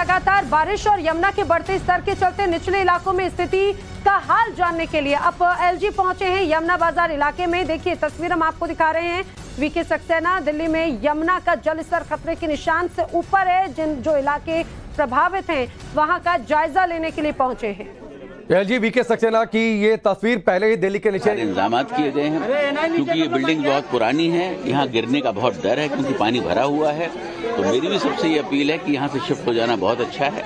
लगातार बारिश और यमुना के बढ़ते स्तर के चलते निचले इलाकों में स्थिति का हाल जानने के लिए अब एलजी पहुँचे हैं यमुना बाज़ार इलाके में। देखिए, तस्वीर हम आपको दिखा रहे हैं। वीके सक्सेना, दिल्ली में यमुना का जल स्तर खतरे के निशान से ऊपर है, जिन जो इलाके प्रभावित हैं, वहाँ का जायजा लेने के लिए पहुँचे हैं। एलजी वीके सक्सेना की ये तस्वीर पहले ही दिल्ली के नीचे इंतज़ाम किए गए हैं। क्योंकि ये बिल्डिंग बहुत पुरानी है यहाँ गिरने का बहुत डर है क्योंकि पानी भरा हुआ है। तो मेरी भी सबसे ये अपील है कि यहाँ से शिफ्ट हो जाना बहुत अच्छा है।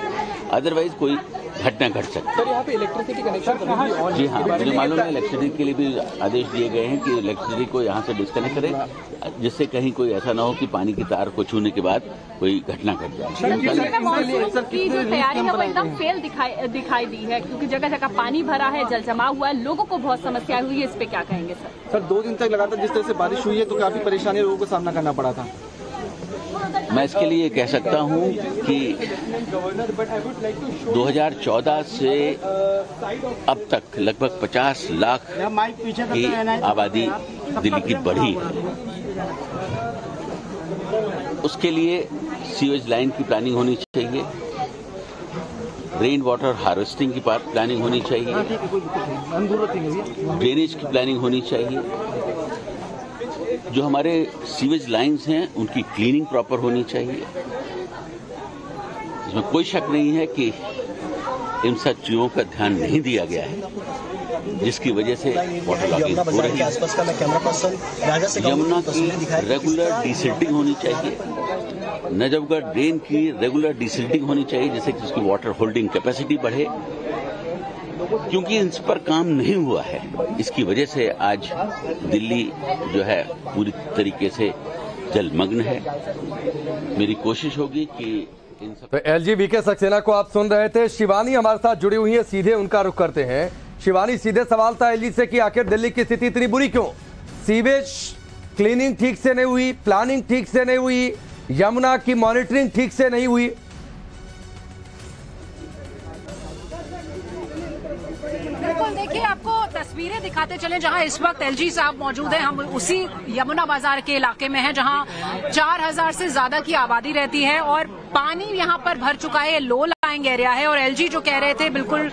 अदरवाइज़ कोई घटना घट सकती सर यहाँ पे इलेक्ट्रिसिटी कनेक्शन कभी भी ऑन है जी हाँ मुझे मालूम है इलेक्ट्रिसिटी के लिए भी आदेश दिए गए हैं कि इलेक्ट्रिसिटी को यहाँ से डिस्कनेक्ट करें जिससे कहीं कोई ऐसा ना हो कि पानी की तार को छूने के बाद कोई घटना घट जाए। मानसून की जो तैयारी है वो एकदम फेल दिखाई दिखाई दी है क्योंकि जगह जगह पानी भरा है जल जमा हुआ है लोगों को बहुत समस्या हुई है इस पे क्या कहेंगे सर? सर दो दिन तक लगातार जिस तरह से बारिश हुई है तो काफ़ी परेशानी लोगों को सामना करना पड़ा था। मैं इसके लिए कह सकता हूँ कि 2014 से अब तक लगभग 50 लाख की आबादी दिल्ली की बढ़ी है। उसके लिए सीवेज लाइन की प्लानिंग होनी चाहिए। रेन वाटर हार्वेस्टिंग की प्लानिंग होनी चाहिए। ड्रेनेज की प्लानिंग होनी चाहिए। जो हमारे सीवेज लाइंस हैं उनकी क्लीनिंग प्रॉपर होनी चाहिए। इसमें कोई शक नहीं है कि इन सब चीज़ों का ध्यान नहीं दिया गया है जिसकी वजह से वाटर लॉगिंग हो रही है। यमुना की रेगुलर डिसिल्टिंग होनी चाहिए। नजफगढ़ ड्रेन की रेगुलर डिसिल्टिंग होनी चाहिए जिससे कि उसकी वाटर होल्डिंग कैपेसिटी बढ़े। क्योंकि इस पर काम नहीं हुआ है। इसकी वजह से आज दिल्ली जो है पूरी तरीके से जलमग्न है। मेरी कोशिश होगी कि इन तो एलजी वीके सक्सेना को आप सुन रहे थे। शिवानी हमारे साथ जुड़ी हुई है, सीधे उनका रुख करते हैं। शिवानी, सीधे सवाल था एलजी से कि आखिर दिल्ली की स्थिति इतनी बुरी क्यों? सीवेज क्लीनिंग ठीक से नहीं हुई, प्लानिंग ठीक से नहीं हुई, यमुना की मॉनिटरिंग ठीक से नहीं हुई तस्वीरें दिखाते चले, जहाँ इस वक्त एलजी साहब मौजूद हैं। हम उसी यमुना बाज़ार के इलाके में हैं, जहाँ 4000 से ज़्यादा की आबादी रहती है और पानी यहाँ पर भर चुका है लो लाइंग एरिया है और एलजी जो कह रहे थे, बिल्कुल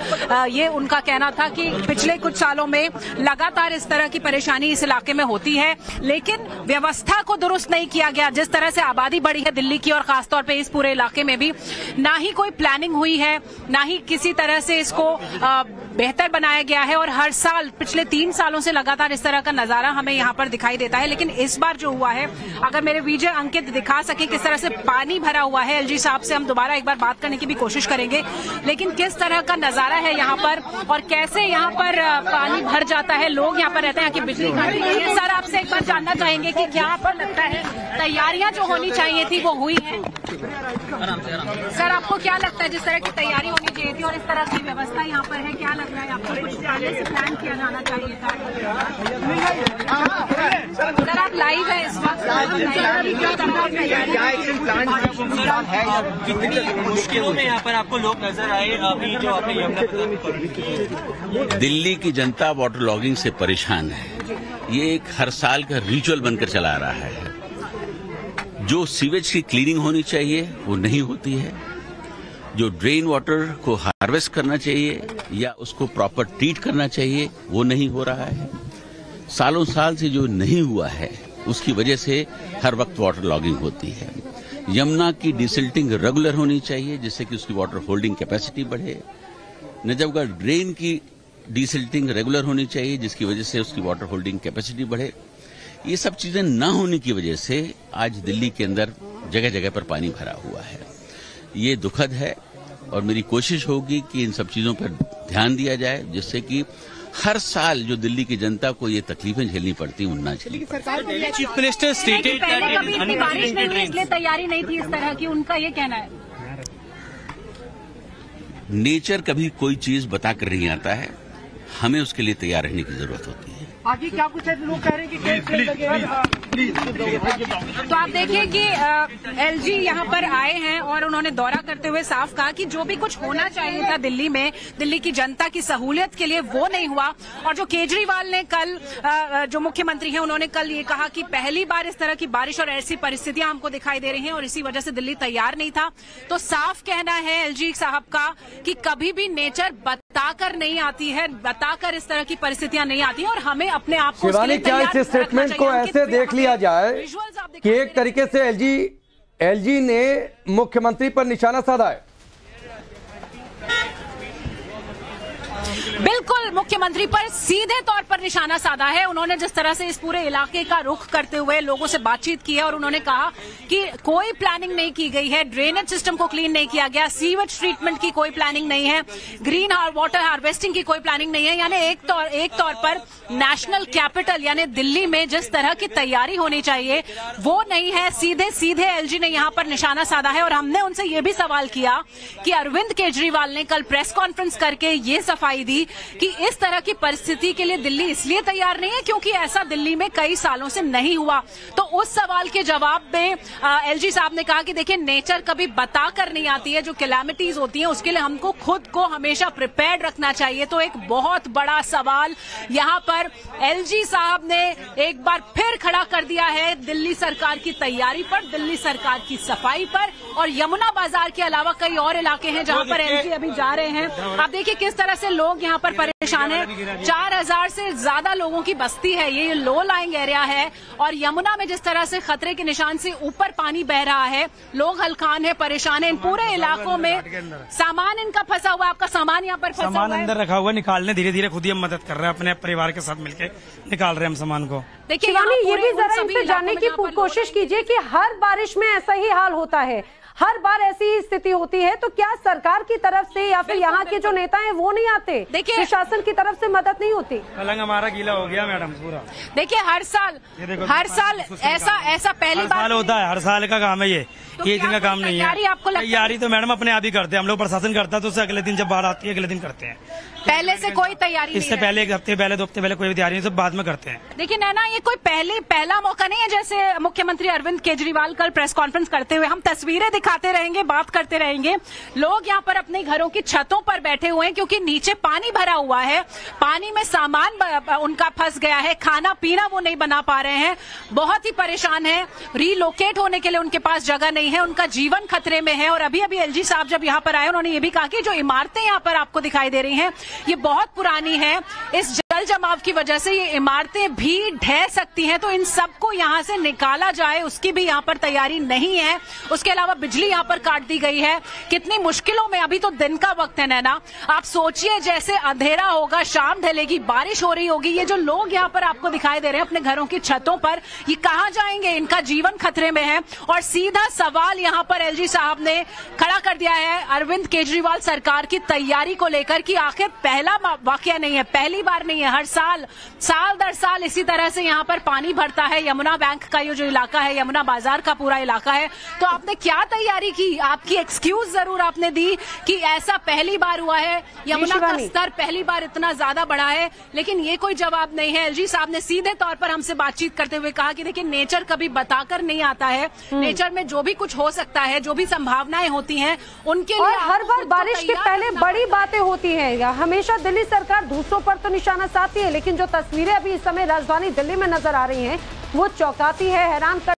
ये उनका कहना था कि पिछले कुछ सालों में लगातार इस तरह की परेशानी इस इलाके में होती है, लेकिन व्यवस्था को दुरुस्त नहीं किया गया। जिस तरह से आबादी बढ़ी है दिल्ली की और खासतौर पर इस पूरे इलाके में भी, ना ही कोई प्लानिंग हुई है, ना ही किसी तरह से इसको बेहतर बनाया गया है और हर साल, पिछले तीन सालों से लगातार इस तरह का नज़ारा हमें यहाँ पर दिखाई देता है। लेकिन इस बार जो हुआ है, अगर मेरे विजय अंकित दिखा सके किस तरह से पानी भरा हुआ है एलजी साहब से हम दोबारा एक बार बात करने की भी कोशिश करेंगे। लेकिन किस तरह का नज़ारा है यहाँ पर और कैसे यहाँ पर पानी भर जाता है? लोग यहाँ पर रहते हैं यहाँ की बिजली आपसे एक बार जानना चाहेंगे कि क्या आपको लगता है तैयारियाँ जो होनी चाहिए थी वो हुई है? सर आपको क्या लगता है जिस तरह की तैयारी होनी चाहिए थी और इस तरह की व्यवस्था यहाँ पर है क्या लग रहा है आपको कुछ पहले से प्लान किया जाना चाहिए था? सर आप लाइव है इस वक्त तैयारी कितनी मुश्किलों में यहाँ पर आपको लोग नज़र आए अभी जो आपने दिल्ली की जनता वाटर लॉगिंग से परेशान है। ये एक हर साल का रिचुअल बनकर चला आ रहा है। जो सीवेज की क्लीनिंग होनी चाहिए, वो नहीं होती है। जो ड्रेन वाटर को हार्वेस्ट करना चाहिए या उसको प्रॉपर ट्रीट करना चाहिए, वो नहीं हो रहा है। सालों साल से जो नहीं हुआ है, उसकी वजह से हर वक्त वाटर लॉगिंग होती है। यमुना की डिसल्टिंग रेगुलर होनी चाहिए, जिससे कि उसकी वाटर होल्डिंग कैपेसिटी बढ़े। नजफगढ़ ड्रेन की डिसिल्टिंग रेगुलर होनी चाहिए जिसकी वजह से उसकी वाटर होल्डिंग कैपेसिटी बढ़े। ये सब चीज़ें न होने की वजह से आज दिल्ली के अंदर जगह जगह पर पानी भरा हुआ है। ये दुखद है और मेरी कोशिश होगी कि इन सब चीज़ों पर ध्यान दिया जाए जिससे कि हर साल जो दिल्ली की जनता को ये तकलीफें झेलनी पड़ती हैं उन ना झेलनी चीफ मिनिस्टर स्टेटेड पहले कभी इतनी बारिश नहीं हुई इसलिए तैयारी नहीं थी इस तरह की उनका ये कहना है। नेचर कभी कोई चीज़ बता कर नहीं आता है। हमें उसके लिए तैयार रहने की ज़रूरत होती है। आगे क्या कुछ है? लोग कह रहे हैं कि लगेगा तो आप देखिए कि एलजी यहाँ पर आए हैं और उन्होंने दौरा करते हुए साफ़ कहा कि जो भी कुछ होना चाहिए था दिल्ली में दिल्ली की जनता की सहूलियत के लिए वो नहीं हुआ। और जो केजरीवाल ने कल जो मुख्यमंत्री हैं उन्होंने कल ये कहा कि पहली बार इस तरह की बारिश और ऐसी परिस्थितियाँ हमको दिखाई दे रही हैं और इसी वजह से दिल्ली तैयार नहीं था। तो साफ़ कहना है एलजी साहब का कि कभी भी नेचर बताकर नहीं आती है बताकर इस तरह की परिस्थितियाँ नहीं आती और हमें अपने आप को क्या इस स्टेटमेंट को ऐसे देख लिया हमें जाए कि एक तरीके से एलजी एलजी ने मुख्यमंत्री पर निशाना साधा है। बिल्कुल, मुख्यमंत्री पर सीधे तौर पर निशाना साधा है। उन्होंने जिस तरह से इस पूरे इलाके का रुख करते हुए लोगों से बातचीत की है और उन्होंने कहा कि कोई प्लानिंग नहीं की गई है ड्रेनेज सिस्टम को क्लीन नहीं किया गया सीवेज ट्रीटमेंट की कोई प्लानिंग नहीं है ग्रीन वाटर हार्वेस्टिंग की कोई प्लानिंग नहीं है। यानी एक तौर एक तौर पर नेशनल कैपिटल यानी दिल्ली में जिस तरह की तैयारी होनी चाहिए, वो नहीं है। सीधे सीधे एलजी ने यहाँ पर निशाना साधा है और हमने उनसे ये भी सवाल किया कि अरविंद केजरीवाल ने कल प्रेस कॉन्फ्रेंस करके ये सफ़ाई दी कि इस तरह की परिस्थिति के लिए दिल्ली इसलिए तैयार नहीं है क्योंकि ऐसा दिल्ली में कई सालों से नहीं हुआ। तो उस सवाल के जवाब में एलजी साहब ने कहा कि देखिए नेचर कभी बता कर नहीं आती है जो कैलामिटीज होती है उसके लिए हमको खुद को हमेशा प्रिपेयर्ड रखना चाहिए। तो एक बहुत बड़ा सवाल यहाँ पर एलजी साहब ने एक बार फिर खड़ा कर दिया है दिल्ली सरकार की तैयारी पर दिल्ली सरकार की सफ़ाई पर और यमुना बाज़ार के अलावा कई और इलाके हैं जहाँ पर एलजी अभी जा रहे हैं। आप देखिए किस तरह से लोग यहाँ पर परेशान है। चार हज़ार से ज़्यादा लोगों की बस्ती है। ये लो लाइंग एरिया है और यमुना में जिस तरह से खतरे के निशान से ऊपर पानी बह रहा है लोग हलकान है परेशान है। इन पूरे इलाकों में सामान इनका फंसा हुआ आपका सामान यहाँ पर फंसा सामान हुआ अंदर रखा हुआ है, निकालने धीरे धीरे खुद ही हम मदद कर रहे हैं। अपने परिवार के साथ मिलकर निकाल रहे हैं हम सामान को। देखिए यहाँ ये भी जरा इनसे जानने की कोशिश कीजिए कि हर बारिश में ऐसा ही हाल होता है। हर बार ऐसी स्थिति होती है तो क्या सरकार की तरफ़ से या फिर यहाँ के जो नेता हैं वो नहीं आते? देखिए- प्रशासन की तरफ़ से मदद नहीं होती। पलंग हमारा गीला हो गया मैडम पूरा। देखिए हर साल हर साल ऐसा ऐसा पहली बार साल होता है हर साल का काम है ये। तो ये का काम नहीं है। आपको लगता तैयारी तो मैडम अपने आप ही करते हैं। हम लोग प्रशासन करता है तो उससे अगले दिन जब बाढ़ आती है अगले दिन करते हैं। पहले से कोई तैयारी इससे। पहले एक हफ़्ते पहले दो हफ़्ते पहले कोई तैयारी नहीं सब बाद में करते हैं। देखिए नैना ये कोई पहले पहला मौका नहीं है जैसे मुख्यमंत्री अरविंद केजरीवाल कल प्रेस कॉन्फ्रेंस करते हुए हम तस्वीरें दिखाते रहेंगे बात करते रहेंगे। लोग यहाँ पर अपने घरों की छतों पर बैठे हुए हैं क्योंकि नीचे पानी भरा हुआ है। पानी में सामान उनका फंस गया है खाना पीना वो नहीं बना पा रहे हैं। बहुत ही परेशान है। रीलोकेट होने के लिए उनके पास जगह नहीं है उनका जीवन खतरे में है। और अभी अभी एलजी साहब जब यहाँ पर आए उन्होंने ये भी कहा कि जो इमारतें यहाँ पर आपको दिखाई दे रही हैं ये बहुत पुरानी है। इस जल जमाव की वजह से ये इमारतें भी ढह सकती हैं तो इन सबको यहाँ से निकाला जाए, उसकी भी यहाँ पर तैयारी नहीं है। उसके अलावा बिजली यहाँ पर काट दी गई है। कितनी मुश्किलों में अभी तो दिन का वक्त है, नैना। आप सोचिए, जैसे अंधेरा होगा, शाम ढलेगी, बारिश हो रही होगी, ये जो लोग यहाँ पर आपको दिखाई दे रहे हैं अपने घरों की छतों पर, ये कहाँ जाएँगे? इनका जीवन खतरे में है। और सीधा सवाल यहाँ पर एलजी साहब ने खड़ा कर दिया है, अरविंद केजरीवाल सरकार की तैयारी को लेकर कि आखिर पहला वाक्य नहीं है, पहली बार नहीं है। हर साल साल दर साल इसी तरह से यहाँ पर पानी भरता है। यमुना बैंक का ये जो इलाका है यमुना बाज़ार का पूरा इलाका है। तो आपने क्या तैयारी की? आपकी एक्सक्यूज ज़रूर आपने दी कि ऐसा पहली बार हुआ है। यमुना का स्तर पहली बार इतना ज़्यादा बढ़ा है लेकिन ये कोई जवाब नहीं है। एलजी साहब ने सीधे तौर पर हमसे बातचीत करते हुए कहा कि देखिए नेचर कभी बताकर नहीं आता है। नेचर में जो भी कुछ हो सकता है जो भी संभावनाएँ होती हैं उनके लिए हर बार बारिश के पहले बड़ी बातें होती हैं। हमेशा दिल्ली सरकार दूसरों पर तो निशाना साधती है, लेकिन जो तस्वीरें अभी इस समय राजधानी दिल्ली में नज़र आ रही हैं, वो चौंकाती है, हैरान कर